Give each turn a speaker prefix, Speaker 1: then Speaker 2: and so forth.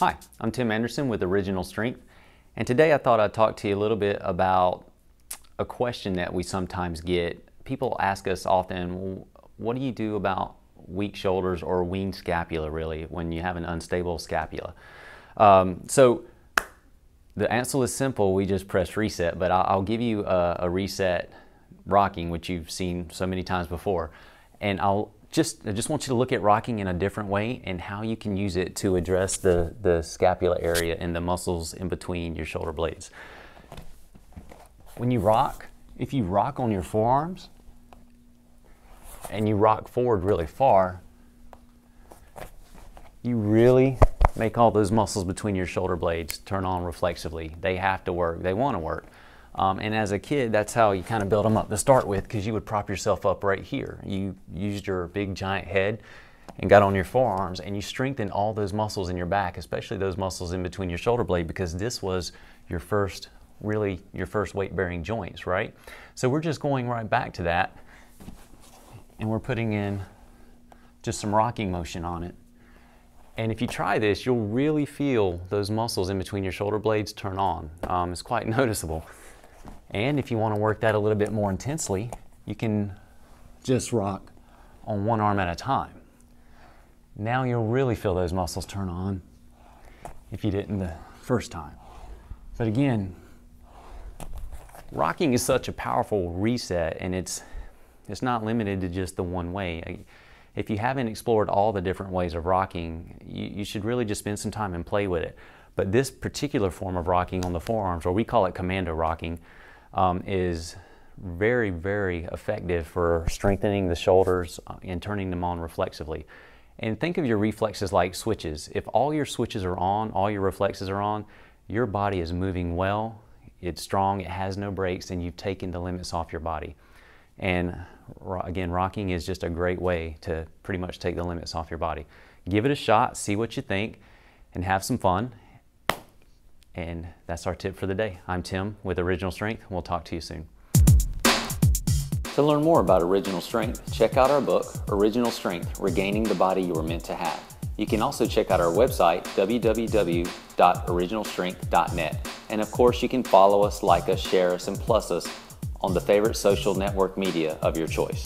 Speaker 1: Hi, I'm Tim Anderson with Original Strength, and today I thought I'd talk to you a little bit about a question that we sometimes get. People ask us often, what do you do about weak shoulders or weak scapula, really, when you have an unstable scapula? Um, so the answer is simple. We just press reset, but I'll, give you a, a reset rocking, which you've seen so many times before, and I'll just I just want you to look at rocking in a different way and how you can use it to address the, the scapula area and the muscles in between your shoulder blades. When you rock, if you rock on your forearms and you rock forward really far, you really make all those muscles between your shoulder blades turn on reflexively. They have to work, they want to work. Um, and as a kid, that's how you kind of build them up to start with because you would prop yourself up right here. You used your big giant head and got on your forearms and you strengthened all those muscles in your back, especially those muscles in between your shoulder blade because this was your first, really your first weight bearing joints, right? So we're just going right back to that and we're putting in just some rocking motion on it. And if you try this, you'll really feel those muscles in between your shoulder blades turn on. Um, it's quite noticeable. And if you want to work that a little bit more intensely, you can just rock on one arm at a time. Now you'll really feel those muscles turn on if you didn't the first time. But again, rocking is such a powerful reset and it's it's not limited to just the one way. If you haven't explored all the different ways of rocking, you, you should really just spend some time and play with it. But this particular form of rocking on the forearms, or we call it commando rocking, um, is very, very effective for strengthening the shoulders uh, and turning them on reflexively. And think of your reflexes like switches. If all your switches are on, all your reflexes are on, your body is moving well, it's strong, it has no brakes, and you've taken the limits off your body. And again, rocking is just a great way to pretty much take the limits off your body. Give it a shot, see what you think, and have some fun. And that's our tip for the day. I'm Tim with Original Strength. We'll talk to you soon. To learn more about Original Strength, check out our book, Original Strength Regaining the Body You Were Meant to Have. You can also check out our website, www.originalstrength.net. And of course, you can follow us, like us, share us, and plus us on the favorite social network media of your choice.